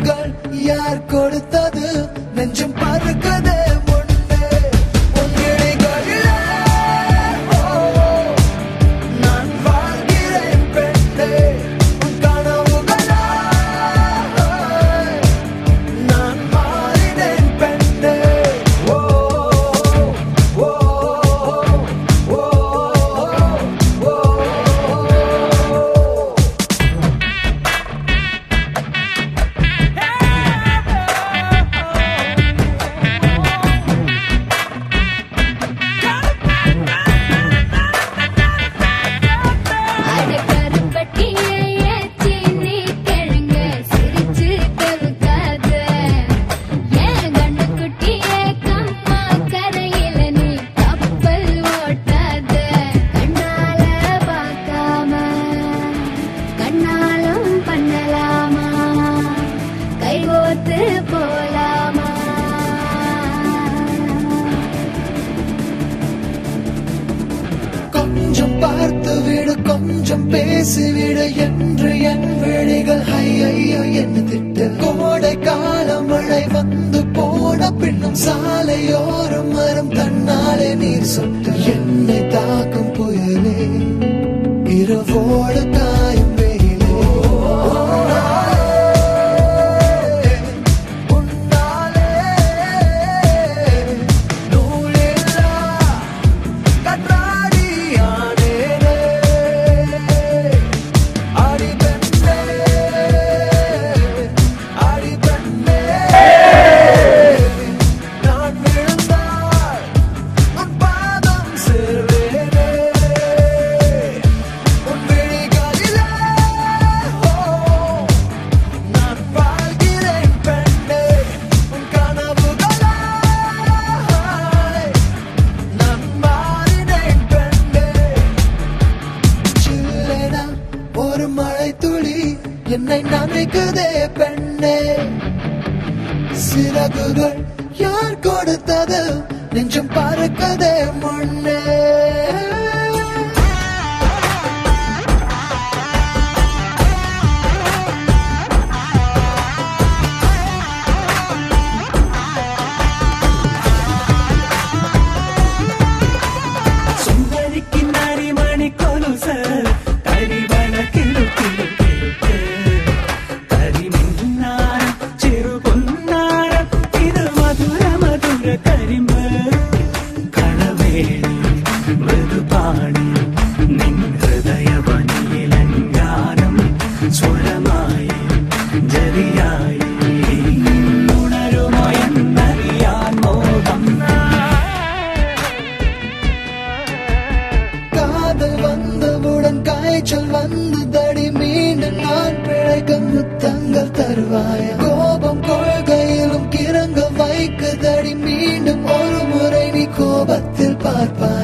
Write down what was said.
வாக்குகள் யார் கொடுத்தது? நெஞ்சு கொஞ்சம் பார்த்துவிடு கொஞ்சம் பேசிவிடு என்று என் விழிகள் ஐயோ என்ன திட்ட. கோடை கால மழை வந்து போன பின்னும் சாலையோரம் மரம் தன்னாலே நீர் சொட்டு. என்னை தாக்கும் புயலே இரவோடு என்னை நினைக்குதே பெண்ணே. சிறகுகள் யார் கொடுத்தது? நெஞ்சம் பார்க்கதே முன்னே. செல்வாய் கோபம் கொள்கையிலும் கிறங்க வைக்குதடி. மீண்டும் ஒரு முறை நீ கோபத்தில் பார்ப்பாய்.